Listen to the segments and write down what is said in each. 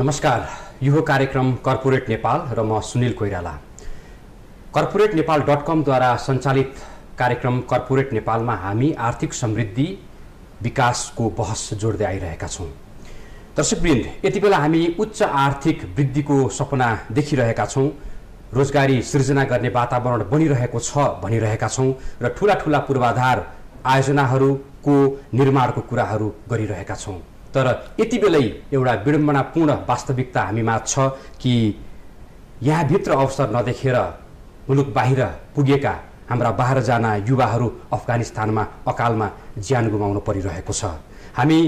नमस्कार यो कार्यक्रम कर्पोरेट नेपाल र म सुनिल कोइराला। कर्पोरेट नेपाल डट कमद्वारा सञ्चालित कार्यक्रम कर्पोरेट नेपालमा हामी आर्थिक समृद्धि विकासको बहस जोड्दै आइरहेका छौँ। दर्शकवृन्द यति बेला हामी उच्च आर्थिक वृद्धिको सपना देखिरहेका छौँ। रोजगारी सृजना गर्ने वातावरण बनिरहेको छ भनिरहेका छौँ र ठुला ठुला पूर्वाधार आयोजनाहरूको निर्माणको कुराहरू गरिरहेका छौँ। तर यति बेलै एउटा विडम्बनापूर्ण वास्तविकता हामीमा छ कि यहाँभित्र अवसर नदेखेर मुलुक बाहिर पुगेका हाम्रा बाहिर जाना युवाहरू अफगानिस्तानमा अकालमा ज्यान गुमाउनु परिरहेको छ। हामी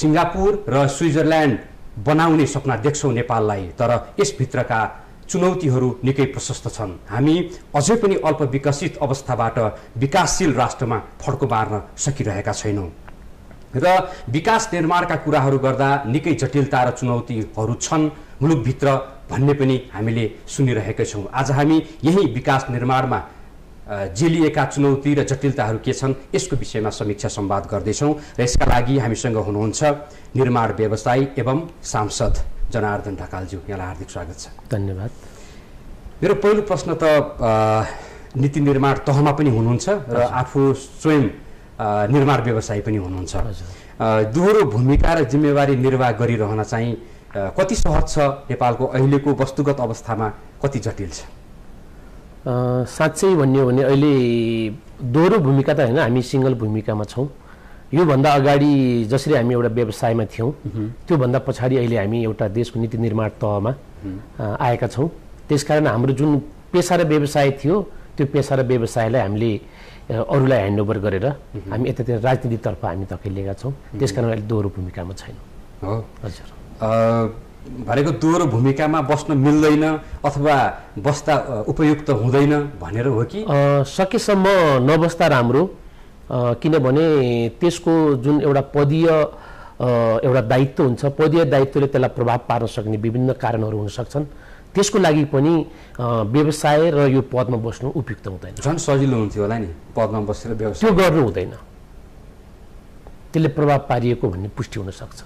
सिङ्गापुर र स्विजरल्यान्ड बनाउने सपना देख्छौँ नेपाललाई तर यसभित्रका चुनौतीहरू निकै प्रशस्त छन्। हामी अझै पनि अल्प विकसित अवस्थाबाट विकासशील राष्ट्रमा फड्को मार्न सकिरहेका छैनौँ। र विकास निर्माणका कुराहरू गर्दा निकै जटिलता र चुनौतीहरू छन् मुलुकभित्र भन्ने पनि हामीले सुनिरहेकै छौँ। आज हामी यही विकास निर्माणमा जेलिएका चुनौती र जटिलताहरू के छन् यसको विषयमा समीक्षा संवाद गर्दैछौँ र यसका लागि हामीसँग हुनुहुन्छ निर्माण व्यवसायी एवं सांसद जनार्दन ढकालज्यू। यहाँलाई हार्दिक स्वागत छ। धन्यवाद। मेरो पहिलो प्रश्न त नीति निर्माण तहमा पनि हुनुहुन्छ र आफू स्वयं निर्माण व्यवसायी पनि हुनुहुन्छ। दोहोरो भूमिका र जिम्मेवारी निर्वाह गरिरहन चाहिँ कति सहज छ? नेपालको अहिलेको वस्तुगत अवस्थामा कति जटिल छ? साँच्चै भन्यो भने अहिले दोहोरो भूमिका त होइन हामी सिङ्गल भूमिकामा छौँ। योभन्दा अगाडि जसरी हामी एउटा व्यवसायमा थियौँ त्योभन्दा पछाडि अहिले हामी एउटा देशको नीति निर्माण तहमा आएका छौँ। त्यसकारण हाम्रो जुन पेसा र व्यवसाय थियो त्यो पेसा र व्यवसायलाई हामीले अरूलाई ह्यान्डओभर गरेर हामी यतातिर राजनीतितर्फ हामी धकेलिएका छौँ। त्यसकारण अहिले दोहोरो भूमिकामा छैनौँ। हो। हजुर। भनेको दोहोरो भूमिकामा बस्न मिल्दैन अथवा बस्दा उपयुक्त हुँदैन भनेर हो कि? सकेसम्म नबस्दा राम्रो किनभने त्यसको जुन एउटा पदीय एउटा दायित्व हुन्छ पदीय दायित्वले त्यसलाई प्रभाव पार्न सक्ने विभिन्न कारणहरू हुन सक्छन्। त्यसको लागि पनि व्यवसाय र यो पदमा बस्नु उपयुक्त हुँदैन। झन् सजिलो हुन्थ्यो होला नि पदमा बसेर व्यवसाय। त्यो गर्नु हुँदैन। त्यसले प्रभाव पारिएको भन्ने पुष्टि हुनसक्छ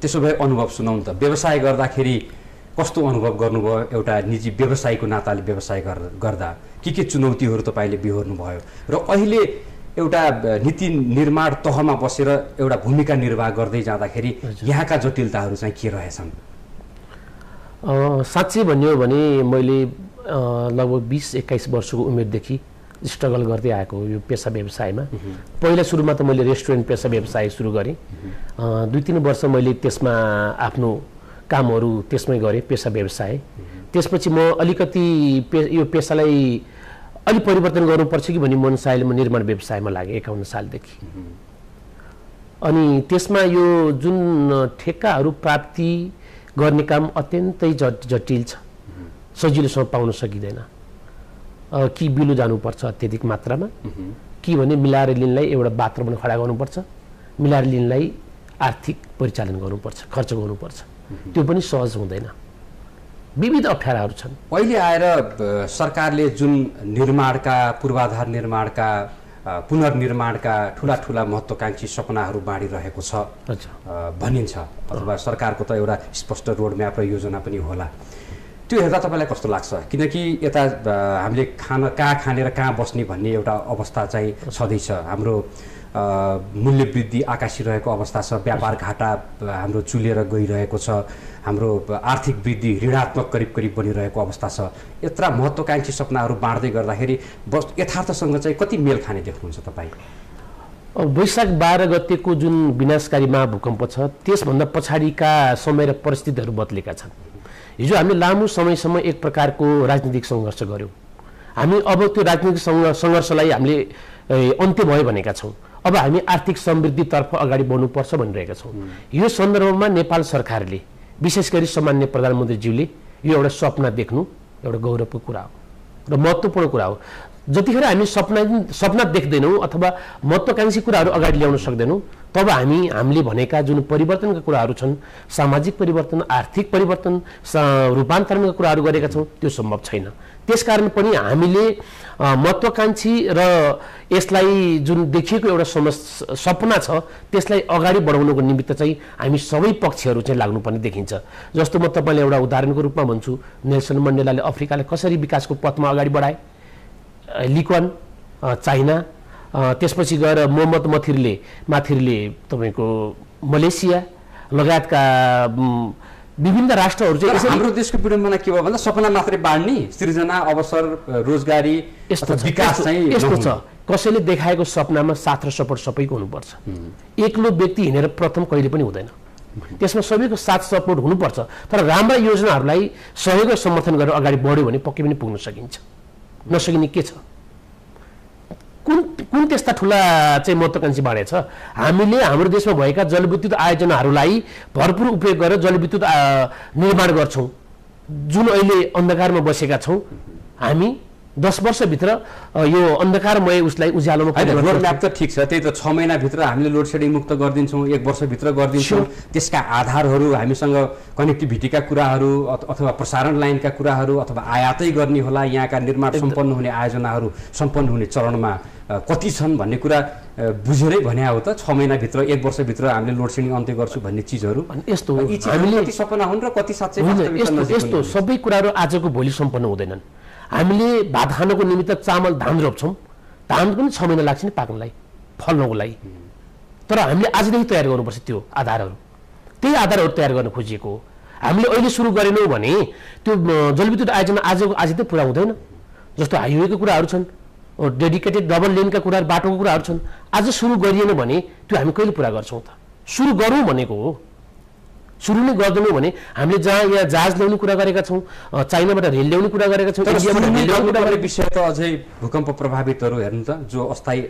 त्यसो भए अनुभव सुनाउनु त व्यवसाय गर्दाखेरि कस्तो अनुभव गर्नुभयो? एउटा निजी व्यवसायीको नाताले व्यवसाय गर्दा के के चुनौतीहरू तपाईँले बिहोर्नु भयो र अहिले एउटा नीति निर्माण तहमा बसेर एउटा भूमिका निर्वाह गर्दै जाँदाखेरि यहाँका जटिलताहरू चाहिँ के रहेछन्? साँच्चै भन्यो भने मैले लगभग बिस एक्काइस वर्षको उमेरदेखि स्ट्रगल गर्दै आएको यो पेसा व्यवसायमा। पहिला सुरुमा त मैले रेस्टुरेन्ट पेसा व्यवसाय सुरु गरेँ। दुई तिन वर्ष मैले त्यसमा आफ्नो कामहरू त्यसमै गरेँ पेसा व्यवसाय। त्यसपछि म अलिकति पे यो पेसालाई अलिक परिवर्तन गर्नुपर्छ कि भन्ने मनसायले म निर्माण व्यवसायमा लागेँ एकाउन्न सालदेखि। अनि त्यसमा यो जुन ठेक्काहरू प्राप्ति गर्ने काम अत्यन्तै जटिल छ। सजिलोसँग पाउन सकिँदैन। कि बिलो जानुपर्छ अत्याधिक मात्रामा। कि भने मिलाएर लिनलाई एउटा वातावरण खडा गर्नुपर्छ। मिलाएर लिनलाई आर्थिक परिचालन गर्नुपर्छ खर्च गर्नुपर्छ। त्यो पनि सहज हुँदैन। विविध अप्ठ्याराहरू छन्। अहिले आएर सरकारले जुन निर्माणका पूर्वाधार निर्माणका पुनर्निर्माणका ठुला ठुला महत्त्वकाङ्क्षी सपनाहरू बाँडिरहेको छ। भनिन्छ अथवा सरकारको त एउटा स्पष्ट रोडम्याप र योजना पनि होला। त्यो हेर्दा तपाईँलाई कस्तो लाग्छ? किनकि यता हामीले खान कहाँ खाने र कहाँ बस्ने भन्ने एउटा अवस्था चाहिँ छँदैछ। हाम्रो मूल्य वृद्धि आकाशिरहेको अवस्था छ व्यापार घाटा हाम्रो चुलेर गइरहेको छ हाम्रो आर्थिक वृद्धि ऋणात्मक करिब करिब बनिरहेको अवस्था छ। यत्र महत्त्वकाङ्क्षी सपनाहरू बाँड्दै गर्दाखेरि बस यथार्थसँग चाहिँ कति मेल खाने देख्नुहुन्छ तपाईँ? वैशाख बाह्र गतेको जुन विनाशकारी महाभूकम्प छ त्यसभन्दा पछाडिका समय र परिस्थितिहरू बदलेका छन्। हिजो हामी लामो समयसम्म एक प्रकारको राजनीतिक सङ्घर्ष गऱ्यौँ। हामी अब त्यो राजनीतिक सङ्घर्षलाई हामीले अन्त्य भयो भनेका छौँ। अब हामी आर्थिक समृद्धितर्फ अगाडि बढ्नुपर्छ भनिरहेका छौँ। यो सन्दर्भमा नेपाल सरकारले विशेष गरी सामान्य प्रधानमन्त्रीज्यूले यो एउटा सपना देख्नु एउटा गौरवको कुरा हो र महत्त्वपूर्ण कुरा हो। जतिखेर हामी सपना सपना देख्दैनौँ अथवा महत्त्वकाङ्क्षी कुराहरू अगाडि ल्याउन सक्दैनौँ तब हामी हामीले भनेका जुन परिवर्तनका कुराहरू छन् सामाजिक परिवर्तन आर्थिक परिवर्तन रूपान्तरणका कुराहरू गरेका छौँ त्यो सम्भव छैन। त्यसकारण पनि हामीले महत्त्वाकाङ्क्षी र यसलाई जुन देखिएको एउटा समस सपना छ त्यसलाई अगाडि बढाउनुको निमित्त चाहिँ हामी सबै पक्षहरू चाहिँ लाग्नुपर्ने देखिन्छ। जस्तो म तपाईँलाई एउटा उदाहरणको रूपमा भन्छु नेल्सन मण्डेलाले अफ्रिकालाई कसरी विकासको पथमा अगाडि बढाए? लिक्वन चाइना त्यसपछि गएर मोहम्मद मथिरले माथिरले तपाईँको मलेसिया लगायतका विभिन्न राष्ट्रहरू चाहिँ हाम्रो देशको विडम्बना के भयो भन्दा सपना मात्रै बाँड्ने सृजना अवसर रोजगारी यस्तो विकास चाहिँ यस्तो। छ। कसैले देखाएको सपनामा साथ र सपोर्ट सबैको हुनुपर्छ। एक्लो व्यक्ति हिँडेर प्रथम कहिले पनि हुँदैन। त्यसमा सबैको साथ सपोर्ट हुनुपर्छ। तर राम्रा योजनाहरूलाई सहयोग र समर्थन गरेर अगाडि बढ्यो भने पक्कै पनि पुग्न सकिन्छ। नसकिने के छ? कुन कुन त्यस्ता ठुला चाहिँ महत्त्वाकाङ्क्षी बाँडे छ? हामीले हाम्रो देशमा भएका जलविद्युत आयोजनाहरूलाई भरपुर उपयोग गरेर जलविद्युत निर्माण गर्छौँ। जुन अहिले अन्धकारमा बसेका छौँ हामी दस वर्षभित्र यो अन्धकारमय उसलाई उज्यालोमा होइन परिवर्तन रोड म्याप त ठिक छ त्यही त छ महिनाभित्र हामीले लोड सेडिङ मुक्त गरिदिन्छौँ एक वर्षभित्र गरिदिन्छौँ। त्यसका आधारहरू हामीसँग कनेक्टिभिटीका कुराहरू अथ- अथवा प्रसारण लाइनका कुराहरू अथवा आयातै गर्ने होला यहाँका निर्माण सम्पन्न हुने आयोजनाहरू सम्पन्न हुने चरणमा कति छन् भन्ने कुरा बुझेरै भने हो त छ महिनाभित्र एक वर्षभित्र हामीले लोड सेडिङ अन्त्य गर्छु भन्ने चिजहरू। यस्तो हामीले सपना हुन् र कति साँच्चै यस्तो? सबै कुराहरू आजको भोलि सम्पन्न हुँदैनन्। हामीले भात खानको निमित्त चामल धान रोप्छौँ। धान पनि छ महिना लाग्छ नि पाक्नलाई फल्नको लागि। तर हामीले आजदेखि तयार गर्नुपर्छ त्यो आधारहरू। त्यही आधारहरू तयार गर्न खोजिएको हो। हामीले अहिले सुरु गरेनौँ भने त्यो जलविद्युत आयोजना आजको आज त पुरा हुँदैन। जस्तो हाइवेको कुराहरू छन् डेडिकेटेड डबल लेनका कुराहरू बाटोको कुराहरू छन्। आज सुरु गरिएन भने त्यो हामी कहिले पुरा गर्छौँ त? सुरु गरौँ भनेको हो। सुरु नै गर्दैनौँ भने हामीले जहाँ यहाँ जहाज ल्याउने कुरा गरेका छौँ चाइनाबाट रेल ल्याउने कुरा गरेका छौँ विषय त अझै भूकम्प प्रभावितहरू हेर्नु त जो अस्थायी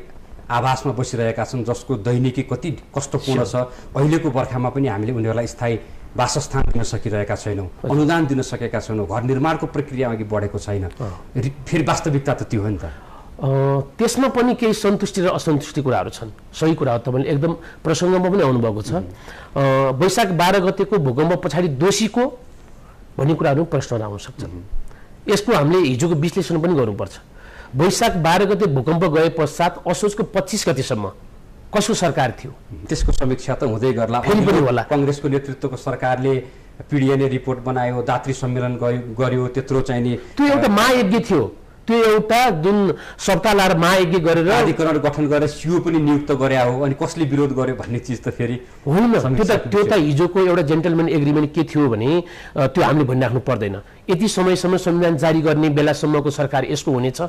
आवासमा बसिरहेका छन् जसको दैनिकी कति कष्टपूर्ण छ अहिलेको बर्खामा पनि हामीले उनीहरूलाई स्थायी वासस्थान दिन सकिरहेका छैनौँ अनुदान दिन सकेका छैनौँ घर निर्माणको प्रक्रिया अघि बढेको छैन। फेरि वास्तविकता त त्यो हो नि त। त्यसमा पनि केही सन्तुष्टि र असन्तुष्टि कुराहरू छन्। सही कुरा हो तपाईँले एकदम प्रसङ्गमा पनि आउनुभएको छ। वैशाख बाह्र गतेको भूकम्प पछाडि दोषीको भन्ने कुराहरू प्रश्नहरू आउन सक्छन्। यसको हामीले हिजोको विश्लेषण पनि गर्नुपर्छ। वैशाख बाह्र गते भूकम्प गए पश्चात असोजको पच्चिस गतेसम्म कसको सरकार थियो? त्यसको समीक्षा त हुँदै गर्ला। फेरि पनि होला। कङ्ग्रेसको नेतृत्वको सरकारले पिडिएनए रिपोर्ट बनायो दात्री सम्मेलन गर्यो गर्यो त्यत्रो चाहिँ नि त्यो एउटा महायज्ञ थियो। त्यो एउटा जुन सप्ताह लाएर महायज्ञ गरेर प्राधिकरण गठन गरेर सिओ पनि नियुक्त गरे हो अनि कसले विरोध गर्यो भन्ने चिज त फेरि होइन त्यो त त्यो त हिजोको एउटा जेन्टलमेन एग्रिमेन्ट के थियो भने त्यो हामीले भनिराख्नु पर्दैन। यति समयसम्म संविधान जारी गर्ने बेलासम्मको सरकार यसको हुनेछ।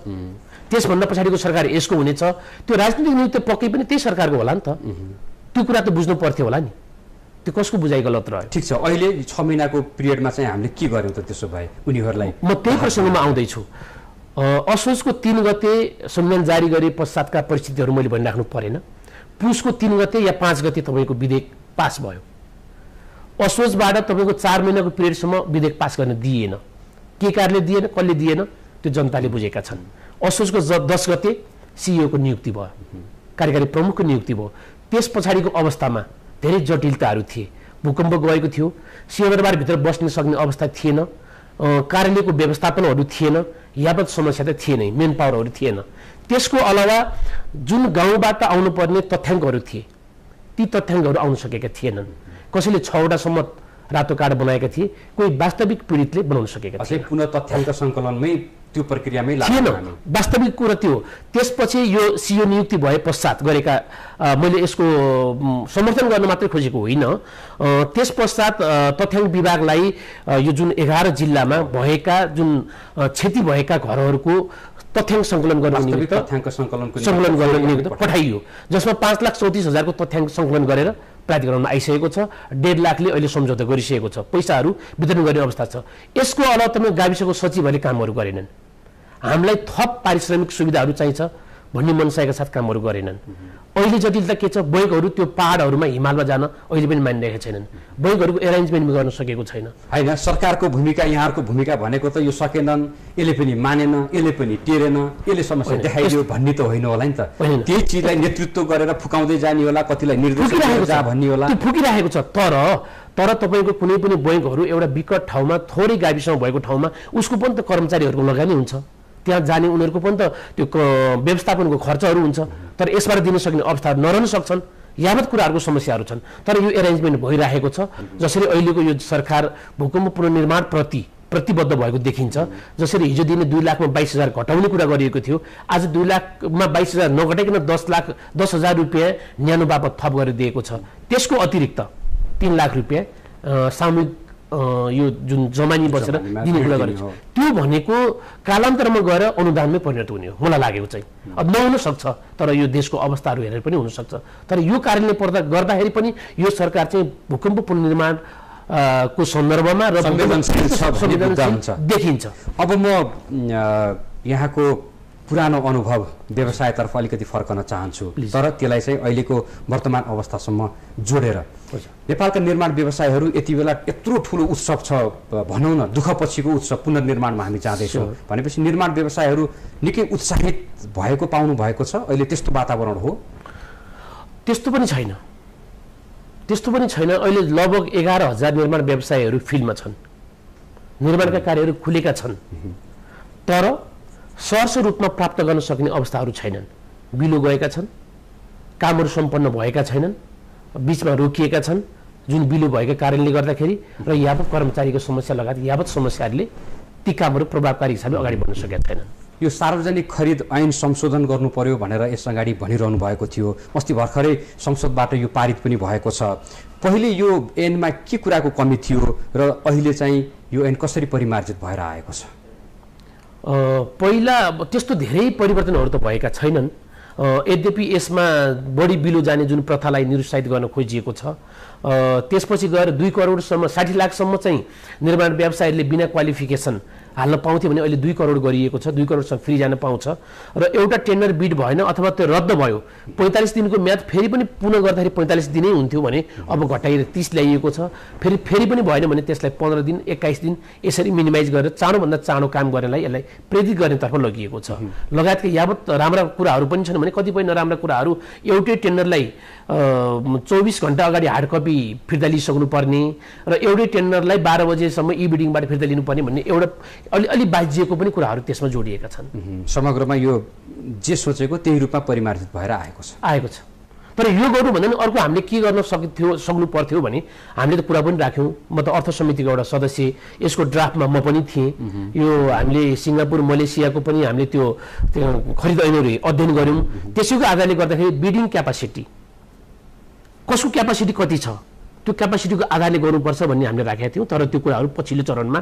त्यसभन्दा पछाडिको सरकार यसको हुनेछ। त्यो राजनीतिक नियुक्त पक्कै पनि त्यही सरकारको होला नि त। त्यो कुरा त बुझ्नु पर्थ्यो होला नि। त्यो कसको बुझाइ गलत रह्यो? ठिक छ। अहिले छ महिनाको पिरियडमा चाहिँ हामीले के गर्यौँ त त्यसो भए उनीहरूलाई म त्यही प्रसङ्गमा आउँदैछु। असोजको तिन गते संविधान जारी गरे पश्चातका परिस्थितिहरू मैले भनिराख्नु परेन। पुसको तिन गते या पाँच गते तपाईँको विधेयक पास भयो। असोजबाट तपाईँको चार महिनाको पिरियडसम्म विधेयक पास गर्न दिइएन। के कारणले दिएन कसले दिएन त्यो जनताले बुझेका छन्। असोजको ज दस गते सिइओको नियुक्ति भयो कार्यकारी प्रमुखको नियुक्ति भयो। त्यस पछाडिको अवस्थामा धेरै जटिलताहरू थिए। भूकम्प गएको थियो। सिंहदरबारभित्र बस्न सक्ने अवस्था थिएन। कार्यालयको व्यवस्थापनहरू थिएन यावत समस्या त थिएनै मेन पावरहरू थिएन त्यसको अलावा जुन गाउँबाट आउनुपर्ने तथ्याङ्कहरू थिए ती तथ्याङ्कहरू आउन सकेका थिएनन् कसैले छवटासम्म रातो कार्ड बनाएका थिए कोही वास्तविक पीडितले बनाउन सकेका थिए। पुनः तथ्याङ्क सङ्कलनमै त्यो प्रक्रियामै थिएन। वास्तविक कुरो त्यो। त्यसपछि यो सिओ नियुक्ति भए पश्चात गरेका मैले यसको समर्थन गर्न मात्रै खोजेको होइन। त्यस पश्चात तथ्याङ्क विभागलाई यो जुन एघार जिल्लामा भएका जुन क्षति भएका घरहरूको तथ्याङ्क सङ्कलन गर्न निमित्त तथ्याङ्क सङ्कलन गर्न निमित्त पठाइयो जसमा पाँच लाख चौतिस हजारको तथ्याङ्क सङ्कलन गरेर प्राधिकरणमा आइसकेको छ। डेढ लाखले अहिले सम्झौता गरिसकेको छ। पैसाहरू वितरण गर्ने अवस्था छ। यसको अलावा तपाईँ गाविसको सचिवहरूले कामहरू गरेनन्। हामीलाई थप पारिश्रमिक सुविधाहरू चाहिन्छ। भन्ने मनसायका साथ कामहरू गरेनन्। अहिले जटिलता के छ? बैङ्कहरू त्यो पाहाडहरूमा हिमालमा जान अहिले पनि मानिरहेका छैनन्। बैङ्कहरूको एरेन्जमेन्ट गर्न सकेको छैन। होइन सरकारको भूमिका यहाँहरूको भूमिका भनेको त यो सकेनन् यसले पनि मानेन यसले पनि टेरेन यसले समस्या देखाइदियो भन्ने त होइन होला नि त। त्यही चिजलाई नेतृत्व गरेर फुकाउँदै जाने होला कतिलाई निर्देशन छ। भन्ने होला। फुकिरहेको छ। तर तर तपाईँको कुनै पनि बैङ्कहरू एउटा विकट ठाउँमा थोरै गाविसमा भएको ठाउँमा उसको पनि त कर्मचारीहरूको लगानी हुन्छ। त्यहाँ जाने उनीहरूको पनि त त्यो व्यवस्थापनको खर्चहरू हुन्छ। तर यसबाट दिन सक्ने अवस्थाहरू नरहन सक्छन्। यावत कुराहरूको समस्याहरू छन्। तर यो एरेन्जमेन्ट भइरहेको छ। जसरी अहिलेको यो सरकार भूकम्प पुनर्निर्माणप्रति प्रतिबद्ध भएको देखिन्छ। जसरी हिजो दिने दुई लाखमा बाइस हजार घटाउने कुरा गरिएको थियो। आज दुई लाखमा बाइस हजार नघटाइकन दस लाख दस हजार रुपियाँ न्यानो बापत थप गरेर दिएको छ। त्यसको अतिरिक्त तिन लाख रुपियाँ सामूहिक यो जुन जमानी बसेर दिने कुरा गरेको। छ। त्यो भनेको कालान्तरमा गएर अनुदानमै परिणत हुने हो। मलाई लागेको चाहिँ। अब नहुन सक्छ तर यो देशको अवस्थाहरू हेरेर पनि हुनसक्छ तर यो कारणले पर्दा गर्दाखेरि पनि यो सरकार चाहिँ भूकम्प पुनर्निर्माण को सन्दर्भमा र। देखिन्छ। अब म यहाँको पुरानो अनुभव व्यवसायतर्फ अलिकति फर्कन चाहन्छु. तर त्यसलाई चाहिँ अहिलेको वर्तमान अवस्थासम्म जोडेर। नेपालका निर्माण व्यवसायहरू यति बेला यत्रो ठुलो उत्सव छ। भनौँ न दुःखपछिको उत्सव पुनर्निर्माणमा हामी जाँदैछौँ. भनेपछि निर्माण व्यवसायहरू निकै उत्साहित भएको पाउनु भएको छ। अहिले त्यस्तो वातावरण हो। त्यस्तो पनि छैन। त्यस्तो पनि छैन। अहिले लगभग एघार हजार निर्माण व्यवसायहरू फिल्डमा छन्। निर्माणका कार्यहरू खुलेका छन्। तर सहर्ष रूपमा प्राप्त गर्न सक्ने अवस्थाहरू छैनन्। बिलो गएका छन् कामहरू सम्पन्न भएका छैनन् बिचमा रोकिएका छन् जुन बिलो भएका कारणले गर्दाखेरि र यावत कर्मचारीको समस्या लगायत यावत समस्याहरूले ती कामहरू प्रभावकारी हिसाबले अगाडि बढ्न सकेका छैनन्। यो सार्वजनिक खरिद ऐन संशोधन गर्नु पर्यो भनेर यस अगाडि भनिरहनु भएको थियो। अस्ति भर्खरै संसदबाट यो पारित पनि भएको छ। पहिले यो ऐनमा के कुराको कमी थियो र अहिले चाहिँ यो ऐन कसरी परिमार्जित भएर आएको छ? पहिला त्यस्तो धेरै परिवर्तनहरू त भएका छैनन्। यद्यपि यसमा बढी बिलो जाने जुन प्रथालाई निरुत्साहित गर्न खोजिएको छ त्यसपछि गएर दुई करोडसम्म साठी लाखसम्म चाहिँ निर्माण व्यवसायीहरूले बिना क्वालिफिकेसन हाल्न पाउँथ्यो भने अहिले दुई करोड गरिएको छ दुई करोडसम्म फ्री जान पाउँछ। र एउटा टेन्डर बिड भएन अथवा त्यो रद्द भयो पैँतालिस दिनको म्याद फेरि पनि पुनः गर्दाखेरि पैँतालिस दिनै हुन्थ्यो भने अब घटाएर तिस ल्याइएको छ। फेरि फेरि पनि भएन भने त्यसलाई पन्ध्र दिन एक्काइस दिन यसरी मिनिमाइज गरेर चाँडोभन्दा चाँडो काम गर्नलाई यसलाई प्रेरित गर्नेतर्फ लगिएको छ। लगायतका यावत राम्रा कुराहरू पनि छन् भने कतिपय नराम्रा कुराहरू एउटै टेन्डरलाई चौबिस घन्टा अगाडि हार्ड कपी फिर्ता लिइसक्नु पर्ने र एउटै टेन्डरलाई बाह्र बजेसम्म ई बिडिङबाट फिर्ता लिनुपर्ने भन्ने एउटा अलि अलि बाजिएको पनि कुराहरू त्यसमा जोडिएका छन्। समग्रमा यो जे सोचेको त्यही रूपमा परिमार्जित भएर आएको छ। आएको छ। तर यो गर्नु भन्दा पनि अर्को हामीले के गर्न सक्थ्यो सक्नु पर्थ्यो भने हामीले त कुरा पनि राख्यौँ। म त अर्थ समितिको एउटा सदस्य यसको ड्राफ्टमा म पनि थिएँ। यो हामीले सिङ्गापुर मलेसियाको पनि हामीले त्यो त्यो खरिद ऐनहरू अध्ययन गऱ्यौँ। त्यसैको आधारले गर्दाखेरि बिडिङ क्यापासिटी। कसको क्यापासिटी कति छ? त्यो क्यापासिटीको आधारले गर्नुपर्छ भन्ने हामीले राखेका थियौँ। तर त्यो कुराहरू पछिल्लो चरणमा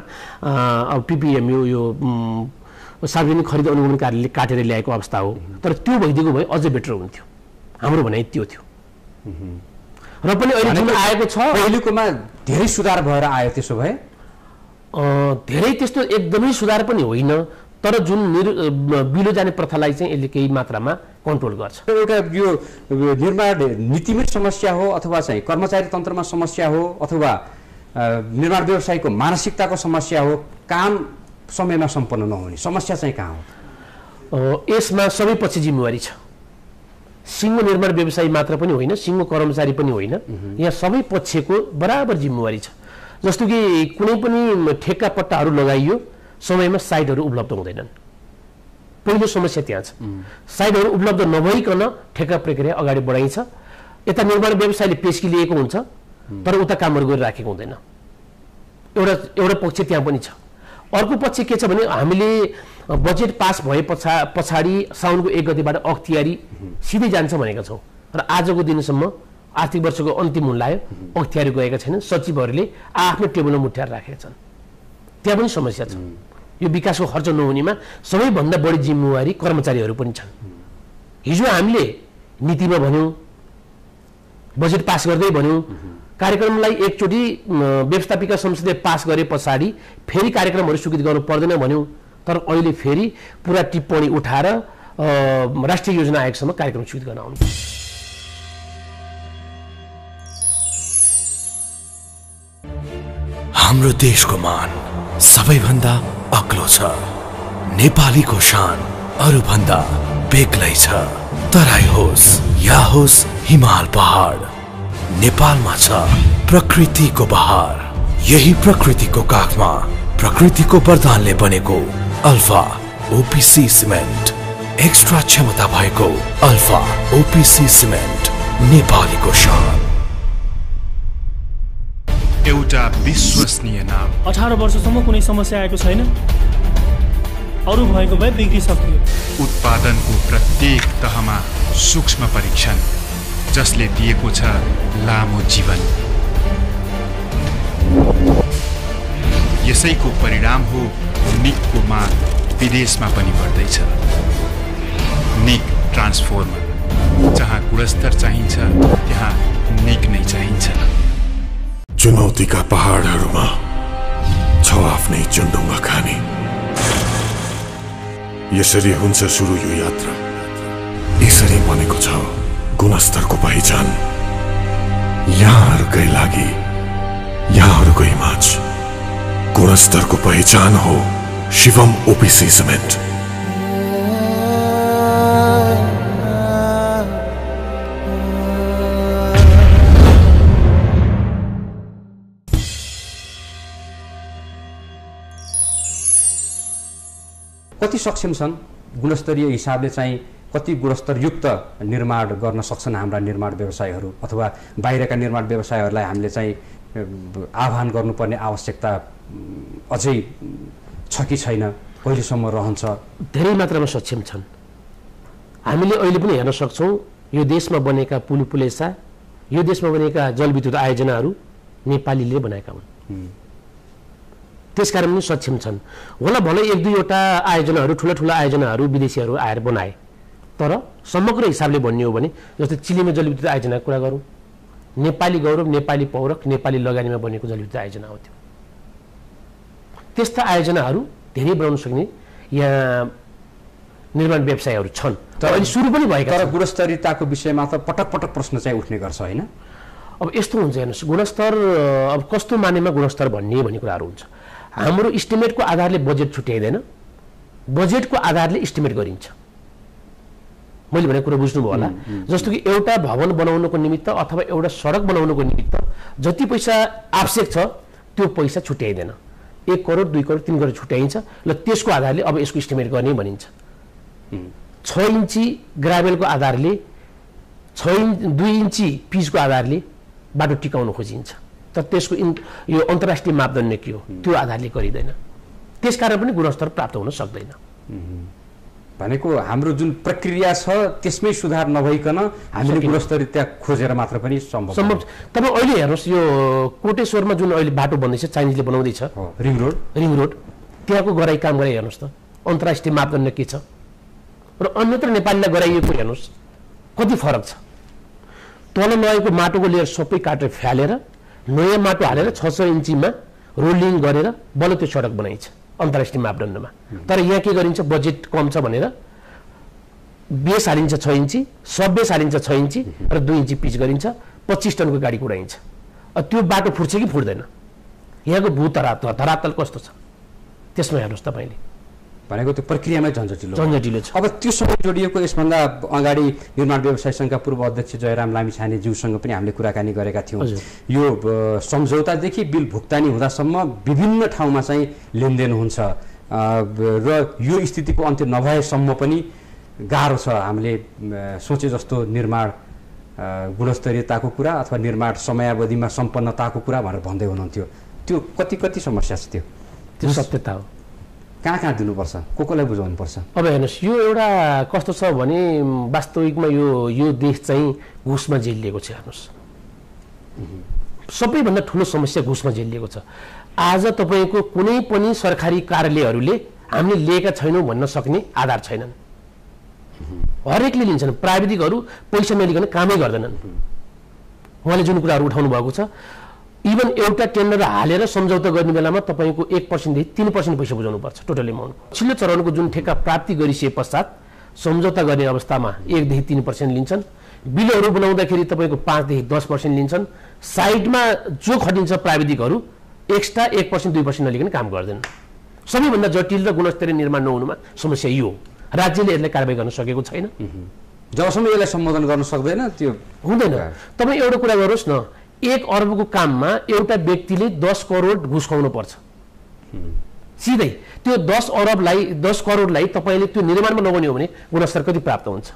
अब पिपिएम यो सार्वजनिक खरिद अनुगमन कार्यालयले काटेर ल्याएको अवस्था हो। तर त्यो भइदिएको भए अझै बेटर हुन्थ्यो। हाम्रो भनाइ त्यो थियो। र पनि अहिले आएको छ पहिलेकोमा धेरै सुधार भएर आयो त्यसो भए? धेरै त्यस्तो एकदमै सुधार पनि होइन। तर जुन निर बिलो जाने प्रथालाई चाहिँ यसले केही मात्रामा कन्ट्रोल गर्छ। एउटा यो निर्माण नीतिमै समस्या हो अथवा चाहिँ कर्मचारी तन्त्रमा समस्या हो अथवा निर्माण व्यवसायको मानसिकताको समस्या हो काम समयमा सम्पन्न नहुने। समस्या चाहिँ कहाँ हो? यसमा सबै पछि जिम्मेवारी छ। सिङ्गो निर्माण व्यवसायी मात्र पनि होइन सिङ्गो कर्मचारी पनि होइन। यहाँ सबै पक्षको बराबर जिम्मेवारी छ। जस्तो कि कुनै पनि ठेक्का पट्टाहरू लगाइयो समयमा साइटहरू उपलब्ध हुँदैनन्। पहिलो समस्या त्यहाँ छ। साइटहरू उपलब्ध नभइकन ठेक्का प्रक्रिया अगाडि बढाइन्छ। यता निर्माण व्यवसायले पेस्की लिएको हुन्छ तर उता कामहरू गरिराखेको हुँदैन। एउटा एउटा पक्ष त्यहाँ पनि छ। अर्को पक्ष के छ भने हामीले बजेट पास भए पछा पछाडि साउनको एक गतिबाट अख्तियारी सिधै जान्छ भनेका छौँ। र आजको दिनसम्म आर्थिक वर्षको अन्तिम हुन लाग्यो। अख्तियारी गएका छैनन्। सचिवहरूले आफ्नो टेबलमा मुठ्याएर राखेका छन्। त्यहाँ पनि समस्या छ। यो विकासको खर्च नहुनेमा सबैभन्दा बढी जिम्मेवारी कर्मचारीहरू पनि छन्। हिजो हामीले नीतिमा भन्यौँ बजेट पास गर्दै भन्यौँ कार्यक्रमलाई एकचोटि व्यवस्थापिका संसदले पास गरे पछाडि फेरि कार्यक्रमहरू स्वीकृत गर्नु पर्दैन भन्यौँ तर अहिले फेरि पुरा टिप्पणी उठाएर राष्ट्रिय योजना आयोगसम्म कार्यक्रम स्वीकृत गर्न आउनु हाम्रो देशको मान सबैभन्दा अग्लो छ। नेपालीको शान अरूभन्दा बेग्लै छ। तराई होस् या होस् हिमाल पहाड नेपालमा छ प्रकृतिको बहार। यही प्रकृतिको काखमा प्रकृतिको वरदानले बनेको अल्फा ओपिसी सिमेन्ट। एक्स्ट्रा क्षमता भएको अल्फा ओपिसी सिमेन्ट नेपालीको शान। एउटा विश्वसनीय नाम। अठार वर्षसम्म कुनै समस्या आएको छैन? अरू भएको भए बिग्रिसक्यो उत्पादनको प्रत्येक तहमा सूक्ष्म परीक्षण जसले दिएको छ लामो जीवन। यसैको परिणाम हो निकको माग विदेशमा पनि बढ्दैछ। निक ट्रान्सफोर्मर जहाँ गुणस्तर चाहिन्छ त्यहाँ निक नै चाहिन्छ। चुनौतीका पहाडहरूमा छ आफ्नै चुन्डुङ्गा खाने। यसरी हुन्छ सुरु यो यात्रा। यसरी बनेको छ गुणस्तरको पहिचान। यहाँहरूकै लागि यहाँहरूकै माझ। गुणस्तरको पहिचान हो शिवम ओपिसी सिमेन्ट कति सक्षम छन्? गुणस्तरीय हिसाबले चाहिँ कति गुणस्तरयुक्त निर्माण गर्न सक्छन् हाम्रा निर्माण व्यवसायहरू? अथवा बाहिरका निर्माण व्यवसायहरूलाई हामीले चाहिँ आह्वान गर्नुपर्ने आवश्यकता अझै छ कि छैन? कहिलेसम्म रहन्छ? धेरै मात्रामा सक्षम छन्। हामीले अहिले पनि हेर्न सक्छौँ यो देशमा बनेका पुल पुलेसा यो देशमा बनेका जलविद्युत आयोजनाहरू नेपालीले बनाएका हुन्। त्यसकारण पनि सक्षम छन्। होला भलै एक दुईवटा आयोजनाहरू ठुला ठुला आयोजनाहरू विदेशीहरू आएर बनाए। तर समग्र हिसाबले भन्ने हो भने जस्तै चिलीमा जलविद्युत आयोजनाको कुरा गरौँ नेपाली गौरव नेपाली पौरख नेपाली लगानीमा बनेको जलविद्युत आयोजना हो त्यो। त्यस्ता आयोजनाहरू धेरै बनाउन सक्ने यहाँ निर्माण व्यवसायहरू छन्। तर अहिले सुरु पनि भएका तर गुणस्तरीयताको विषयमा त पटक पटक प्रश्न चाहिँ उठ्ने गर्छ होइन? अब यस्तो हुन्छ हेर्नुहोस् गुणस्तर अब कस्तो मानेमा गुणस्तर भन्ने भन्ने कुराहरू हुन्छ। हाम्रो इस्टिमेटको आधारले बजेट छुट्याइँदैन। बजेटको आधारले इस्टिमेट गरिन्छ। मैले भनेको कुरो बुझ्नुभयो होला। जस्तो कि एउटा भवन बनाउनको निमित्त अथवा एउटा सडक बनाउनको निमित्त जति पैसा आवश्यक छ त्यो पैसा छुट्याइँदैन। एक करोड दुई करोड तिन करोड छुट्याइन्छ र त्यसको आधारले अब यसको इस्टिमेट गर्ने भनिन्छ। छ इन्ची ग्राभेलको आधारले छ इन्च दुई इन्ची पिचको आधारले बाटो टिकाउन खोजिन्छ। तर त्यसको इन यो अन्तर्राष्ट्रिय मापदण्ड के हो? त्यो आधारले गरिँदैन। त्यसकारण पनि गुणस्तर प्राप्त हुन सक्दैन। भनेको हाम्रो जुन प्रक्रिया छ त्यसमै सुधार नभइकन हामीले सकिँदैन। गुणस्तरीयता खोजेर मात्र पनि सम्भव सम्भव तपाईँ अहिले हेर्नुहोस् यो कोटेश्वरमा जुन अहिले बाटो बन्दैछ चाइनिजले बनाउँदैछ। Ring road. Ring road. त्यहाँको गराइ काम गराइ हेर्नुहोस् त। अन्तर्राष्ट्रिय मापदण्ड के छ? र अन्यत्र नेपालीलाई गराइएको हेर्नुहोस् कति फरक छ? तल नआएको माटोको लेयर सबै काटेर फ्यालेर नयाँ माटो हालेर छ छ इन्चीमा रोलिङ गरेर बल्ल त्यो सडक बनाइन्छ अन्तर्राष्ट्रिय मापदण्डमा। तर यहाँ के गरिन्छ? बजेट कम छ भनेर बेस हालिन्छ छ इन्ची सब बेस हालिन्छ छ इन्ची र दुई इन्ची पिच गरिन्छ पच्चिस टनको गाडी कुदाइन्छ अब त्यो बाटो फुट्छ कि फुट्दैन? यहाँको भू धरातल धरातल कस्तो छ? त्यसमा हेर्नुहोस् तपाईँले। भनेको त्यो प्रक्रियामै झन्झटिलो झन्झटिलो छ। अब त्योसँग जोडिएको यसभन्दा अगाडि निर्माण व्यवसाय सङ्घका पूर्व अध्यक्ष जयराम लामिछाने ज्यूसँग पनि हामीले कुराकानी गरेका थियौँ। यो सम्झौतादेखि बिल भुक्तानी हुँदासम्म विभिन्न ठाउँमा चाहिँ लेनदेन हुन्छ। र यो स्थितिको अन्त्य नभएसम्म पनि गाह्रो छ हामीले सोचे जस्तो निर्माण गुणस्तरीयताको कुरा अथवा निर्माण समयावधिमा सम्पन्नताको कुरा भनेर भन्दै हुनुहुन्थ्यो। त्यो कति कति समस्या छ त्यो त्यो सत्यता हो। कहाँ कहाँ दिनुपर्छ? को कोलाई बुझाउनुपर्छ? अब हेर्नुहोस् यो एउटा कस्तो छ भने वास्तविकमा यो यो देश चाहिँ घुसमा झेलिएको छ हेर्नुहोस्। सबैभन्दा ठुलो समस्या घुसमा झेलिएको छ। आज तपाईँको कुनै पनि सरकारी कार्यालयहरूले हामीले लिएका छैनौँ भन्न सक्ने आधार छैनन्। हरेकले लिन्छन्। प्राविधिकहरू पैसा नलिकन कामै गर्दैनन्। उहाँले जुन कुराहरू उठाउनु भएको छ इभन एउटा टेन्डर हालेर सम्झौता गर्ने बेलामा तपाईँको एक पर्सेन्टदेखि तिन पर्सेन्ट पैसा बुझाउनु पर्छ टोटल एमाउन्ट पछिल्लो चरणको जुन ठेक्का प्राप्ति गरिसके पश्चात सम्झौता गर्ने अवस्थामा एकदेखि तिन पर्सेन्ट लिन्छन्। बिलहरू बनाउँदाखेरि तपाईँको पाँचदेखि दस पर्सेन्ट लिन्छन्। साइडमा जो खटिन्छ प्राविधिकहरू एक्स्ट्रा एक पर्सेन्ट दुई पर्सेन्ट नलिकन काम गर्दैनन्। सबैभन्दा जटिल र गुणस्तरीय निर्माण नहुनुमा समस्या यो हो। राज्यले यसलाई कारवाही गर्न सकेको छैन। जबसम्म यसलाई सम्बोधन गर्न सक्दैन त्यो हुँदैन। तपाईँ एउटा कुरा गर्नुहोस् न। एक अर्बको काममा एउटा व्यक्तिले दस करोड घुस खुवाउनु पर्छ। सिधै त्यो दस अरबलाई दस करोडलाई तपाईँले त्यो निर्माणमा लगाउने हो भने गुणस्तर कति प्राप्त हुन्छ।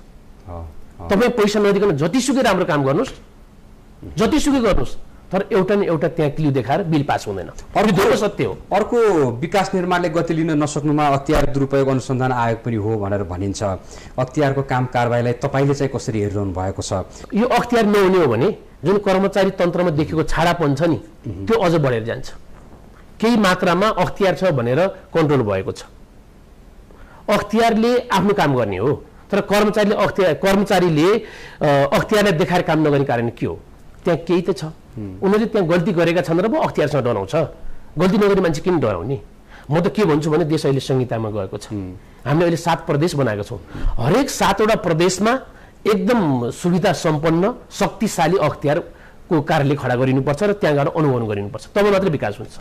तपाईँ पैसा नदिकन जतिसुकै राम्रो काम गर्नुहोस् जतिसुकै गर्नुहोस् तर एउटा न एउटा त्यहाँ क्लिउ देखाएर बिल पास हुँदैन। अर्को- अर्को सत्य हो। अर्को विकास निर्माणले गति लिन नसक्नुमा अख्तियार दुरुपयोग अनुसन्धान आयोग पनि हो भनेर भनिन्छ। अख्तियारको काम कारवाहीलाई तपाईँले चाहिँ कसरी हेरिरहनु भएको छ? यो अख्तियार नहुने हो भने जुन कर्मचारी तन्त्रमा देखेको छाडापन छ नि त्यो अझ बढेर जान्छ। केही मात्रामा अख्तियार छ भनेर कन्ट्रोल भएको छ। अख्तियारले आफ्नो काम गर्ने हो तर कर्मचारीले अख्तियार कर्मचारीले अख्तियारलाई देखाएर काम नगर्ने कारण के हो? त्यहाँ केही त छ। उनीहरूले त्यहाँ गल्ती गरेका छन् र पो अख्तियारसँग डराउँछ। गल्ती नगर्ने मान्छे किन डराउने? म त के भन्छु भने देश अहिले संहितामा गएको छ। हामीले अहिले सात प्रदेश बनाएका छौँ। हरेक सातवटा प्रदेशमा एकदम सुविधा सम्पन्न शक्तिशाली अख्तियारको कार्यालय खडा गरिनुपर्छ र त्यहाँ गएर अनुगमन गरिनुपर्छ। तब मात्रै विकास हुन्छ।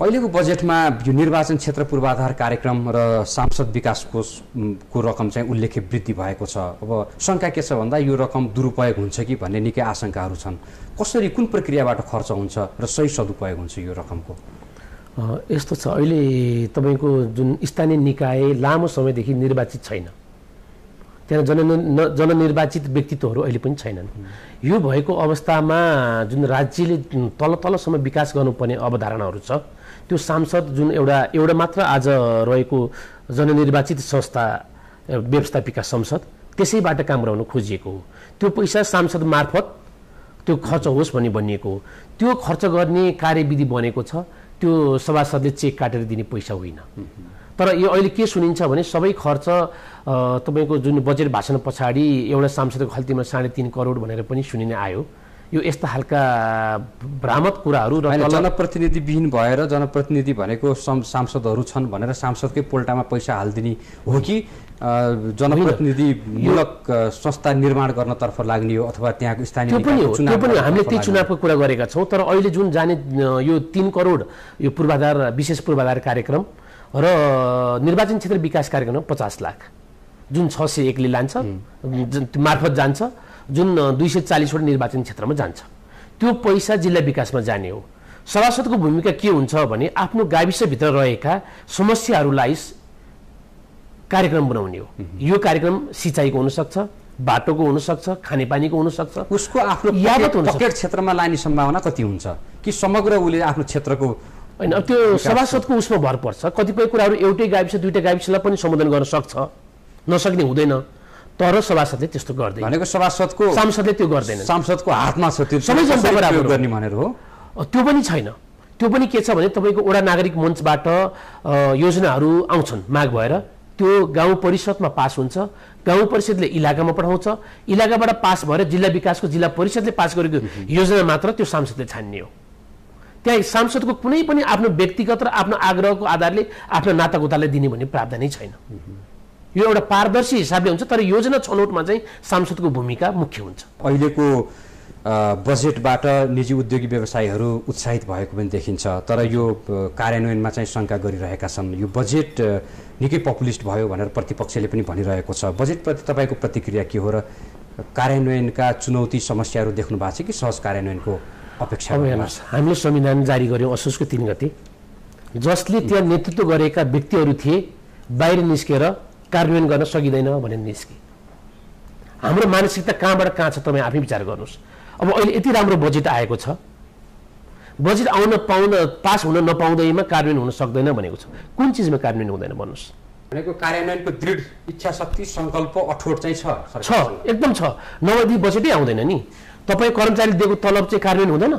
अहिलेको बजेटमा यो निर्वाचन क्षेत्र पूर्वाधार कार्यक्रम र सांसद विकास कोष उम्, को रकम चाहिँ उल्लेख्य वृद्धि भएको छ। अब शङ्का के छ भन्दा यो रकम दुरुपयोग हुन्छ कि भन्ने निकै आशंकाहरू छन्। कसरी कुन प्रक्रियाबाट खर्च हुन्छ र सही सदुपयोग हुन्छ यो रकमको? यस्तो छ। अहिले तपाईँको जुन स्थानीय निकाय लामो समयदेखि निर्वाचित छैन। त्यहाँ जन जननिर्वाचित व्यक्तित्वहरू अहिले पनि छैनन्। यो भएको अवस्थामा जुन राज्यले तल तलसम्म विकास गर्नुपर्ने अवधारणाहरू छ त्यो सांसद जुन एउटा एउटा मात्र आज रहेको जननिर्वाचित संस्था व्यवस्थापिका संसद त्यसैबाट काम गराउन खोजिएको हो। त्यो पैसा सांसद मार्फत त्यो खर्च होस् भन्ने भनिएको हो। त्यो खर्च गर्ने कार्यविधि बनेको छ त्यो सभासदले चेक काटेर दिने पैसा होइन। तर यो अहिले के सुनिन्छ भने सबै खर्च तपाईँको जुन बजेट भाषण पछाडि एउटा सांसदको खल्तीमा साढे तिन करोड भनेर पनि सुनिने आयो। यो यस्ता खालका भ्रामक कुराहरू र जनप्रतिनिधिविहीन भएर जनप्रतिनिधि भनेको सांसदहरू छन् भनेर सांसदकै पोल्टामा पैसा हालिदिने हो कि जनप्रतिनिधिमूलक संस्था निर्माण गर्नतर्फ लाग्ने हो अथवा त्यहाँको स्थानीय त्यो पनि हो। निकायको त्यो पनि चुनाव हामीले त्यही? चुनावको कुरा गरेका छौँ। तर अहिले जुन जाने यो तिन करोड यो पूर्वाधार विशेष पूर्वाधार कार्यक्रम र निर्वाचन क्षेत्र विकास कार्यक्रम पचास लाख। जुन छ सय एकले लान्छ मार्फत जान्छ जुन दुई सय चालिसवटा निर्वाचन क्षेत्रमा जान्छ। त्यो पैसा जिल्ला विकासमा जाने हो। सभासदको भूमिका के हुन्छ भने आफ्नो गाविसभित्र रहेका समस्याहरूलाई कार्यक्रम बनाउने हो। यो कार्यक्रम सिँचाइको हुनसक्छ बाटोको हुनसक्छ खानेपानीको हुनसक्छ। उसको आफ्नो हुन्छ। पकेट क्षेत्रमा लाने सम्भावना कति हुन्छ? कि समग्र उसले आफ्नो क्षेत्रको होइन अब त्यो सभासदको उसमा भर पर्छ। कतिपय कुराहरू एउटै गाविस दुइटै गाविसलाई पनि सम्बोधन गर्न सक्छ। नसक्ने हुँदैन। तर सभासदले त्यस्तो गर्दैन। भनेको सभासदको सांसदले त्यो गर्दैन। सांसदको हातमा छ त्यो सबै जनता बराबर। गर्ने भनेर हो? त्यो पनि छैन। त्यो पनि के छ भने तपाईँको वडा नागरिक मञ्चबाट योजनाहरू आउँछन् माग भएर। त्यो गाउँ परिषदमा पास हुन्छ। गाउँ परिषदले इलाकामा पठाउँछ। इलाकाबाट पास भएर जिल्ला विकासको जिल्ला परिषदले पास गरेको योजना मात्र त्यो सांसदले छान्ने हो। त्यहाँ सांसदको कुनै पनि आफ्नो व्यक्तिगत र आफ्नो आग्रहको आधारले आफ्नो नातागोतालाई दिने भन्ने प्रावधानै छैन। यो एउटा पारदर्शी हिसाबले हुन्छ तर योजना छनौटमा चाहिँ सांसदको भूमिका मुख्य हुन्छ। अहिलेको बजेटबाट निजी उद्योगी व्यवसायीहरू उत्साहित भएको पनि देखिन्छ तर यो कार्यान्वयनमा चाहिँ शङ्का गरिरहेका छन्। यो बजेट निकै पपुलिस्ट भयो भनेर प्रतिपक्षले पनि भनिरहेको छ। बजेटप्रति तपाईँको प्रतिक्रिया के हो र कार्यान्वयनका चुनौती समस्याहरू देख्नु भएको छ कि सहज कार्यान्वयनको अपेक्षा हेर्नुहोस् हामीले संविधान जारी गऱ्यौँ असोजको तिन गते। जसले त्यहाँ नेतृत्व गरेका व्यक्तिहरू थिए बाहिर निस्केर कार्यान्वयन गर्न सकिँदैन भनेर निस्के। हाम्रो मानसिकता कहाँबाट कहाँ छ तपाईँ आफै विचार गर्नुहोस्। अब अहिले यति राम्रो बजेट आएको छ। बजेट आउन पाउन पास हुन नपाउँदैमा कार्यान्वयन हुन सक्दैन भनेको छ। कुन चिजमा कार्यान्वयन हुँदैन भन्नुहोस्? भनेको कार्यान्वयनको दृढ इच्छा शक्ति सङ्कल्प अठोट चाहिँ छ। एकदम छ। नभएदेखि बजेटै आउँदैन नि। तपाईँ कर्मचारीले दिएको तलब चाहिँ कार्यान्वयन हुँदैन?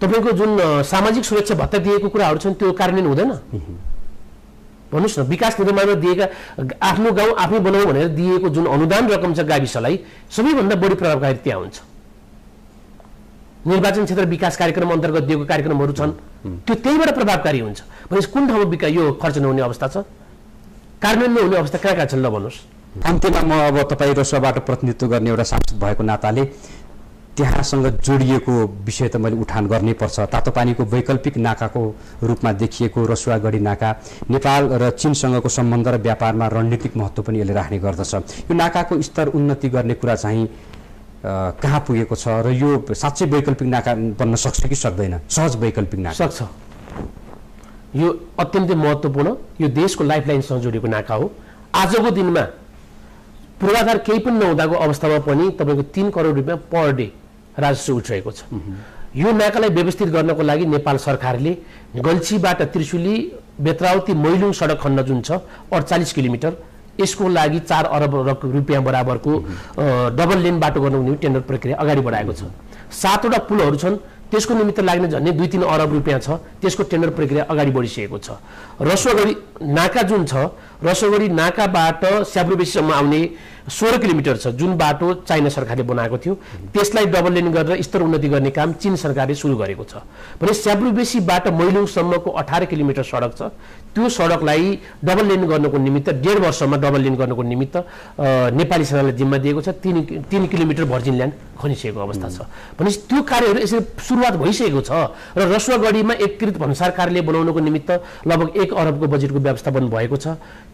तपाईँको जुन सामाजिक सुरक्षा भत्ता दिएको कुराहरू छन् त्यो कार्यान्वयन हुँदैन? भन्नुहोस् न विकास निर्माणमा दिएका आफ्नो गाउँ आफै बनाऊ भनेर दिएको जुन अनुदान रकम छ गाविसलाई सबैभन्दा बढी प्रभावकारी त्यहाँ हुन्छ। निर्वाचन क्षेत्र विकास कार्यक्रम अन्तर्गत दिएको कार्यक्रमहरू छन् त्यो त्यहीबाट प्रभावकारी हुन्छ। भनेपछि कुन ठाउँमा विका यो खर्च नहुने अवस्था छ? कार्यान्वयन नहुने अवस्था कहाँ कहाँ छन् ल भन्नुहोस्। अन्त्यमा म अब तपाईँ रसुवाबाट प्रतिनिधित्व गर्ने एउटा सांसद भएको नाताले त्यहाँसँग जोडिएको विषय त मैले उठान गर्नै पर्छ। तातो पानीको वैकल्पिक नाकाको रूपमा देखिएको रसुवागढी नाका नेपाल र चिनसँगको सम्बन्ध र व्यापारमा रणनीतिक महत्त्व पनि यसले राख्ने गर्दछ। यो नाकाको स्तर उन्नति गर्ने कुरा चाहिँ कहाँ पुगेको छ र यो साँच्चै वैकल्पिक नाका बन्न सक्छ कि सक्दैन? सहज वैकल्पिक नाका। सक्छ। यो अत्यन्तै महत्त्वपूर्ण यो देशको लाइफलाइनसँग जोडिएको नाका हो। आजको दिनमा पूर्वाधार केही पनि नहुँदाको अवस्थामा पनि तपाईँको तिन करोड रुपियाँ पर डे राजस्व उठिरहेको छ। यो नाकालाई व्यवस्थित गर्नको लागि नेपाल सरकारले गल्छीबाट त्रिशुली बेत्रावती मैलुङ सडक खण्ड जुन छ अडचालिस किलोमिटर यसको लागि चार अरब रुपियाँ बराबरको डबल लेन बाटो गर्नुको निम्ति टेन्डर प्रक्रिया अगाडि बढाएको छ। सातवटा पुलहरू छन् त्यसको निमित्त लाग्ने झन्डै दुई तिन अरब रुपियाँ छ त्यसको टेन्डर प्रक्रिया अगाडि बढिसकेको छ। रसोगढी नाका जुन छ रसोगढी नाकाबाट स्याब्रुबेसीसम्म आउने सोह्र किलोमिटर छ जुन बाटो चाइना सरकारले बनाएको थियो। त्यसलाई डबल लेन गरेर स्तर उन्नति गर्ने काम चीन सरकारले सुरु गरेको छ। भने स्याब्रुबेसीबाट मैलुङसम्मको अठार किलोमिटर सडक छ। त्यो सडकलाई डबल लेन गर्नुको निमित्त डेढ वर्षमा डबल लेन गर्नुको निमित्त नेपाली सेनालाई जिम्मा दिएको छ। तिन तिन किलोमिटर भर्जिन ल्यान्ड खनिसकेको अवस्था छ। भनेपछि त्यो कार्यहरू यसरी सुरुवात भइसकेको छ र रसुवागढीमा एकीकृत भन्सार कार्यालय बनाउनुको निमित्त लगभग एक अरबको बजेटको व्यवस्थापन भएको छ।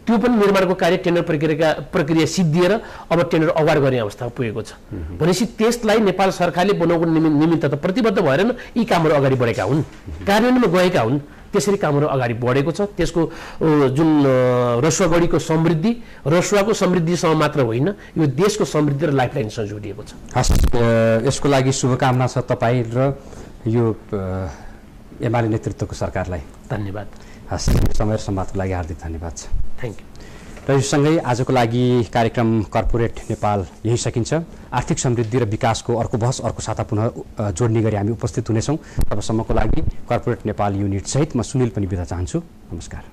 त्यो पनि निर्माणको कार्य टेन्डर प्रक्रियाका प्रक्रिया सिद्धिएर अब टेन्डर अवार गर्ने अवस्था पुगेको छ। भनेपछि त्यसलाई नेपाल सरकारले बनाउनुको निमि- निमित्त त प्रतिबद्ध भएर यी कामहरू अगाडि बढेका हुन्। कार्यान्वयनमा गएका हुन्। त्यसरी कामहरू अगाडि बढेको छ। त्यसको जुन रसुवागढीको समृद्धि रसुवाको समृद्धिसँग मात्र होइन यो देशको समृद्धि र लाइफलाइनसँग जोडिएको छ। हस् यसको लागि शुभकामना छ तपाईँ र यो एमाले नेतृत्वको सरकारलाई। धन्यवाद। हस् समय र सम्वादको लागि हार्दिक धन्यवाद छ। थ्याङ्क यू र यो सँगै आजको लागि कार्यक्रम कर्पोरेट नेपाल यही सकिन्छ। आर्थिक समृद्धि र विकासको अर्को बहस अर्को साता पुनः जोड्ने गरी हामी उपस्थित हुनेछौँ। तबसम्मको लागि कर्पोरेट नेपाल युनिट सहित म सुनिल पनि बिदा चाहन्छु। नमस्कार।